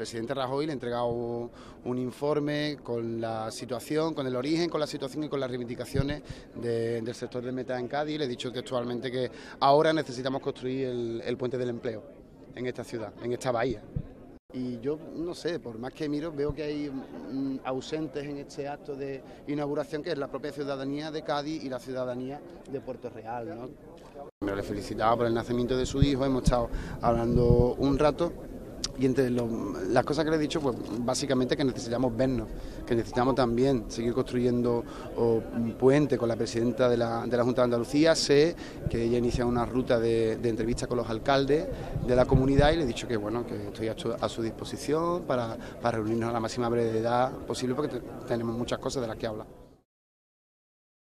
presidente Rajoy le ha entregado un informe con la situación, con el origen, con la situación y con las reivindicaciones del sector de meta en Cádiz. Le he dicho textualmente que ahora necesitamos construir el, puente del empleo en esta ciudad, en esta bahía. Y yo no sé, por más que miro, veo que hay mm, ausentes en este acto de inauguración, que es la propia ciudadanía de Cádiz y la ciudadanía de Puerto Real. ¿no? Me le felicitaba por el nacimiento de su hijo, hemos estado hablando un rato y entre las cosas que le he dicho, pues básicamente que necesitamos vernos, que necesitamos también seguir construyendo un puente con la presidenta de la, Junta de Andalucía. Sé que ella inicia una ruta de, entrevistas con los alcaldes de la comunidad y le he dicho que bueno, que estoy a, su disposición para, para reunirnos a la máxima brevedad posible porque tenemos muchas cosas de las que hablar.